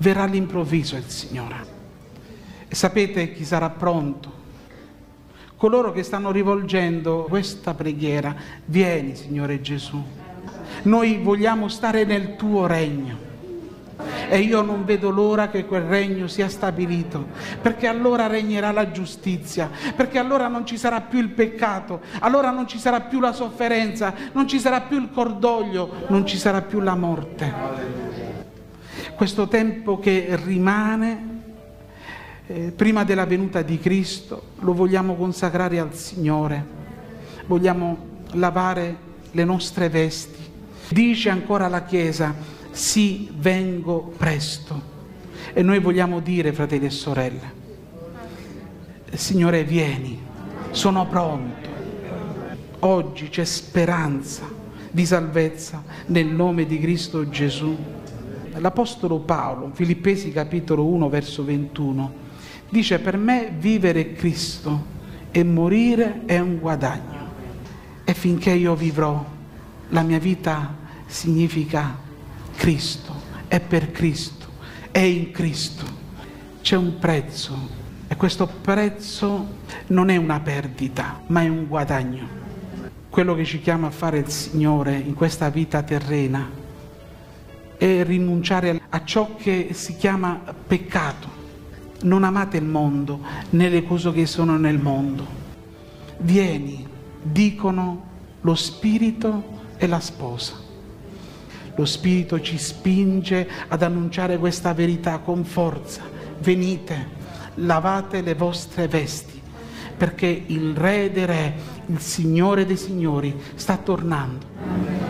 Verrà all'improvviso il Signore. E sapete chi sarà pronto? Coloro che stanno rivolgendo questa preghiera. Vieni, Signore Gesù. Noi vogliamo stare nel tuo regno e io non vedo l'ora che quel regno sia stabilito, perché allora regnerà la giustizia, perché allora non ci sarà più il peccato, allora non ci sarà più la sofferenza, non ci sarà più il cordoglio, non ci sarà più la morte. Questo tempo che rimane eh, prima della venuta di Cristo lo vogliamo consacrare al Signore, vogliamo lavare le nostre vesti. Dice ancora la Chiesa, sì, vengo presto. E noi vogliamo dire, fratelli e sorelle, Signore, vieni, sono pronto. Oggi c'è speranza di salvezza nel nome di Cristo Gesù. L'Apostolo Paolo, Filippesi capitolo 1, verso 21, dice, per me vivere è Cristo e morire è un guadagno. E finché io vivrò, la mia vita significa Cristo, è per Cristo, è in Cristo. C'è un prezzo e questo prezzo non è una perdita, ma è un guadagno. Quello che ci chiama a fare il Signore in questa vita terrena è rinunciare a ciò che si chiama peccato. Non amate il mondo né le cose che sono nel mondo. Vieni, dicono lo Spirito e la sposa. Lo Spirito ci spinge ad annunciare questa verità con forza. Venite, lavate le vostre vesti, perché il Re dei Re, il Signore dei Signori, sta tornando.